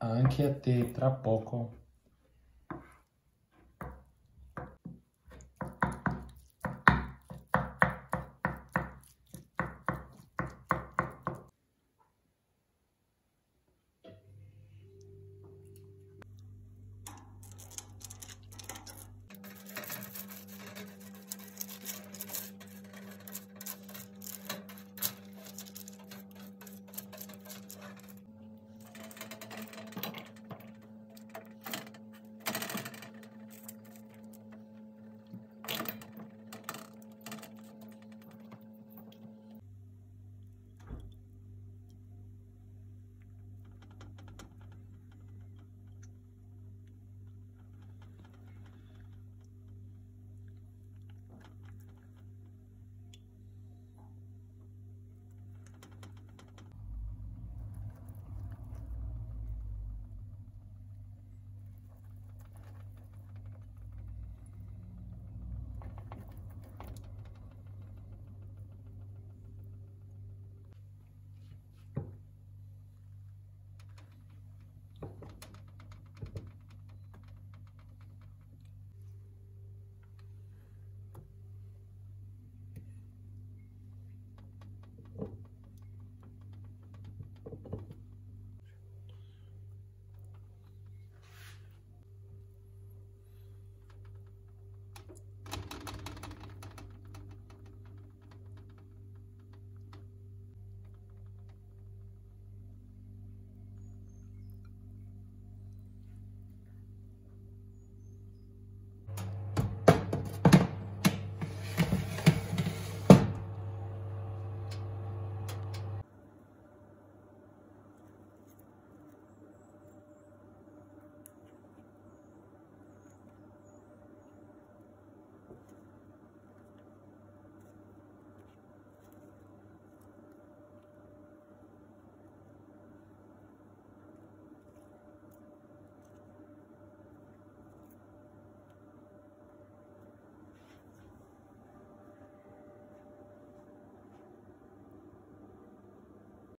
Anche a te tra poco.